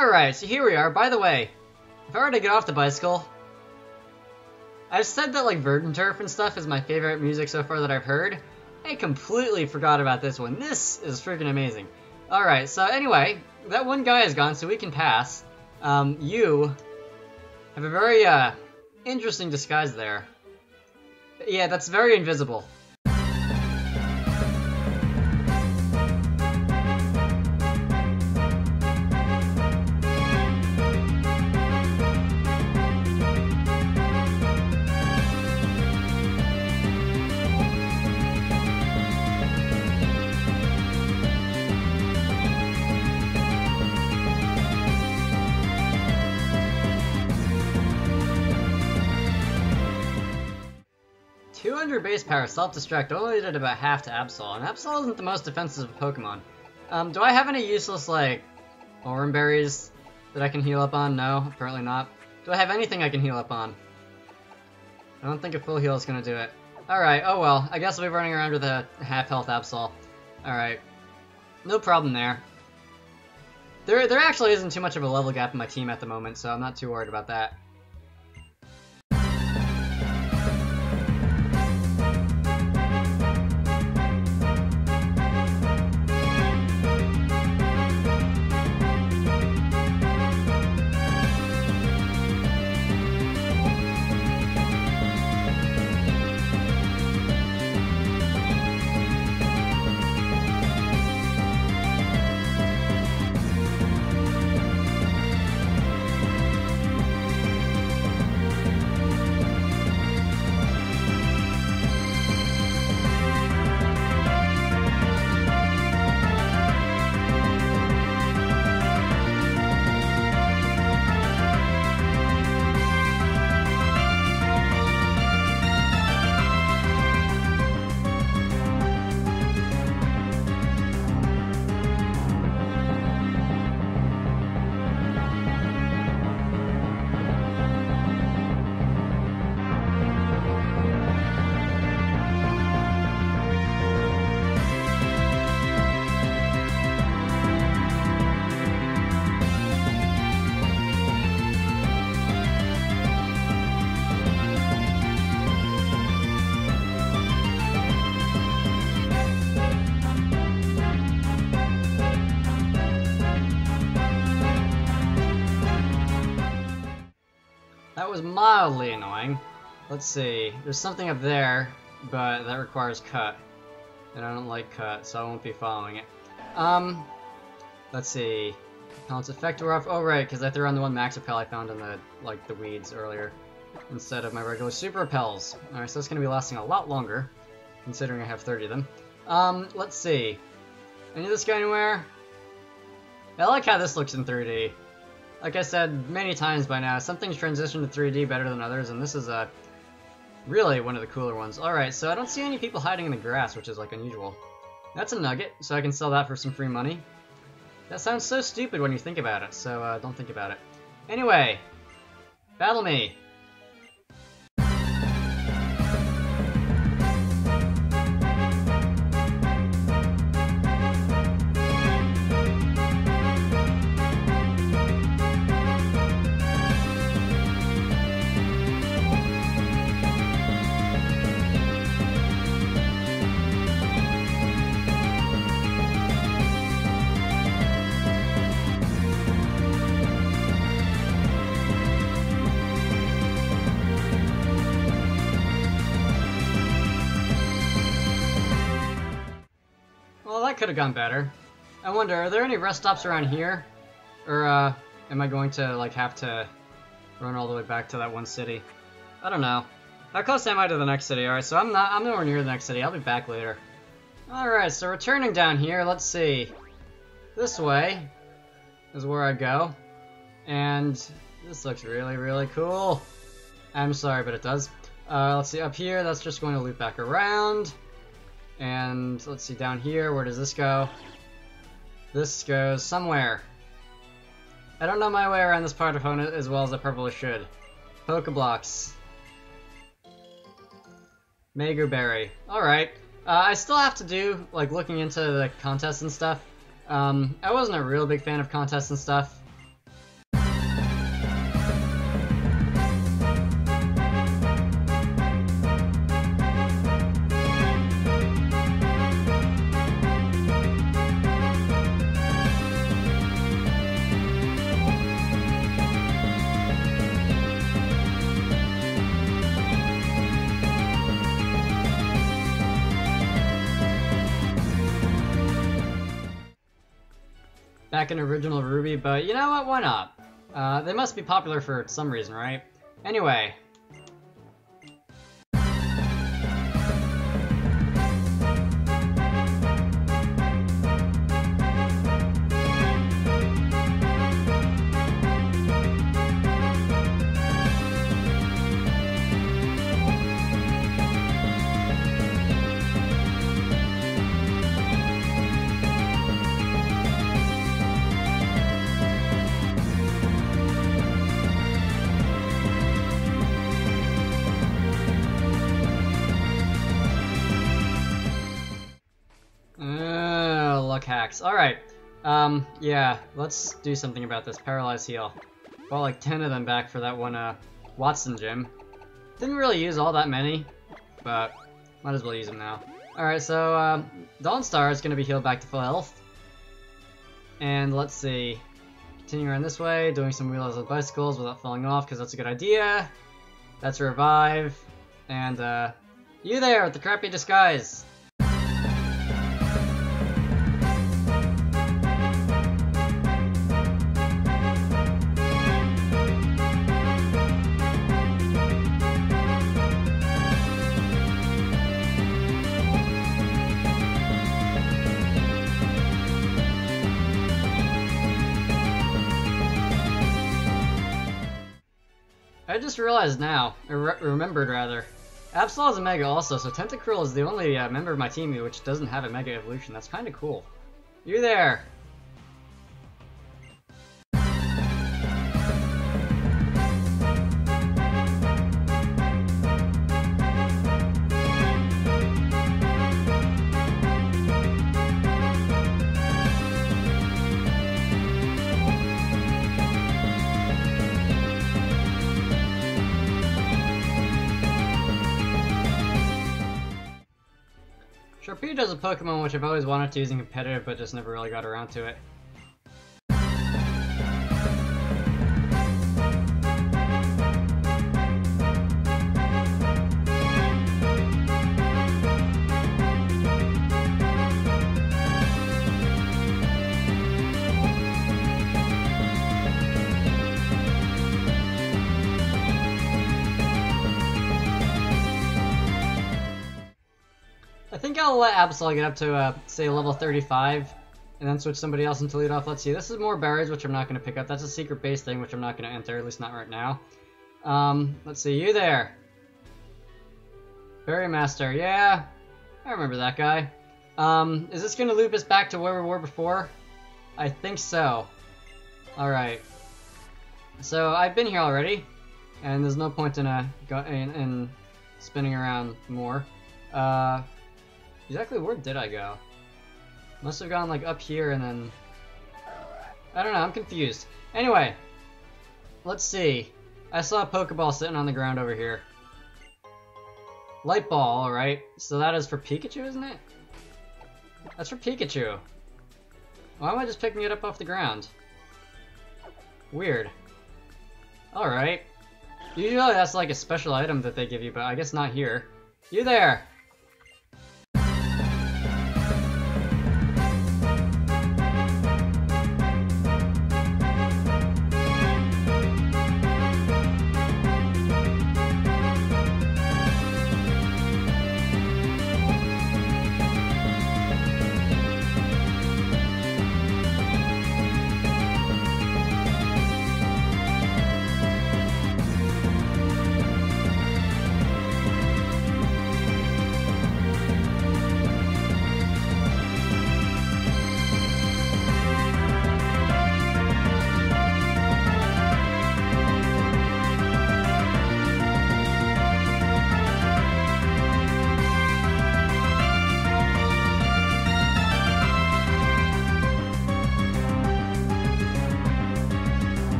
Alright, so here we are. By the way, if I were to get off the bicycle, I've said that like Verdant Turf and stuff is my favorite music so far that I've heard. I completely forgot about this one. This is freaking amazing. Alright, so anyway, that one guy is gone, so we can pass. Um, you have a very, uh, interesting disguise there. Yeah, that's very invisible. 200 base power, self-destruct, only did about half to Absol, and Absol isn't the most defensive Pokemon. Um, do I have any useless, like, Oran Berries that I can heal up on? No, apparently not. Do I have anything I can heal up on? I don't think a full heal is gonna do it. Alright, oh well, I guess I'll be running around with a half-health Absol. Alright. No problem there. There, there actually isn't too much of a level gap in my team at the moment, so I'm not too worried about that. Mildly annoying. Let's see. There's something up there, but that requires cut. And I don't like cut, so I won't be following it. Um, let's see. Balance effect off. Oh right, because I threw on the one max repel I found in the like the weeds earlier instead of my regular super repels. Alright, so it's gonna be lasting a lot longer, considering I have 30 of them. Um, let's see. Any of this go anywhere? I like how this looks in 3D. Like I said many times by now, some things transition to 3D better than others, and this is a really one of the cooler ones. Alright, so I don't see any people hiding in the grass, which is like unusual. That's a nugget, so I can sell that for some free money. That sounds so stupid when you think about it, so uh, don't think about it. Anyway, battle me! Could have gone better. I wonder, are there any rest stops around here? Or, uh, am I going to, like, have to run all the way back to that one city? I don't know. How close am I to the next city? Alright, so I'm not- I'm nowhere near the next city. I'll be back later. Alright, so returning down here, let's see. This way is where I go. And this looks really, really cool. I'm sorry, but it does. Uh, let's see, up here, that's just going to loop back around. And let's see, down here, where does this go? This goes somewhere. I don't know my way around this part of Hoenn as well as I probably should. Pokeblocks. Megu Berry. Alright. Uh, I still have to do, like, looking into the contests and stuff. Um, I wasn't a real big fan of contests and stuff back in original Ruby, but you know what? Why not? Uh, they must be popular for some reason, right? Anyway, hacks. Alright. Um, yeah, let's do something about this. Paralyzed heal. Bought like 10 of them back for that one, uh, Wattson gym. Didn't really use all that many, but might as well use them now. Alright, so, um, Dawnstar is gonna be healed back to full health. And let's see. Continuing around this way, doing some wheels with bicycles without falling off, because that's a good idea. That's revive. And, uh, you there with the crappy disguise. I just realized now, or re remembered rather. Absol is a Mega also, so Tentacruel is the only uh, member of my team which doesn't have a Mega Evolution. That's kind of cool. You there! Sharpedo is a Pokemon which I've always wanted to use in competitive, but just never really got around to it. I'll let Absol get up to, uh, say, level 35, and then switch somebody else into lead off. Let's see, this is more berries, which I'm not going to pick up. That's a secret base thing, which I'm not going to enter, at least not right now. Um, let's see, you there. Berry Master, yeah, I remember that guy. Um, is this going to loop us back to where we were before? I think so. Alright. So, I've been here already, and there's no point in, uh, in, in spinning around more. Uh, exactly where did I go? Must have gone like up here and then... I don't know, I'm confused. Anyway, let's see. I saw a Pokeball sitting on the ground over here. Light ball, alright. So that is for Pikachu, isn't it? That's for Pikachu. Why am I just picking it up off the ground? Weird. Alright. Usually that's like a special item that they give you, but I guess not here. You there!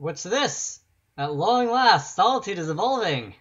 What's this? At long last, Solitude is evolving!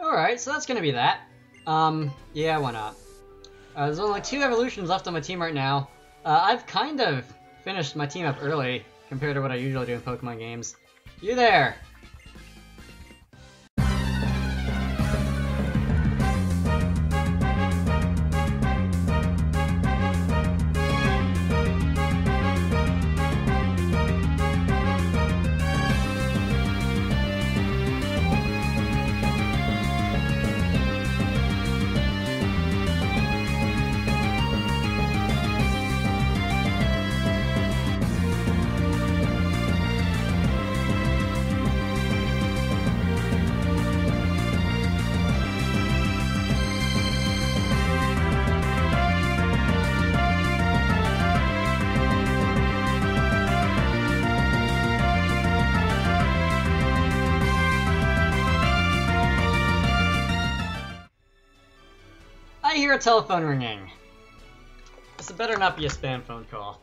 Alright, so that's gonna be that. Um, yeah, why not? Uh, there's only two evolutions left on my team right now. Uh, I've kind of finished my team up early compared to what I usually do in Pokemon games. You there! Telephone ringing. This better not be a spam phone call.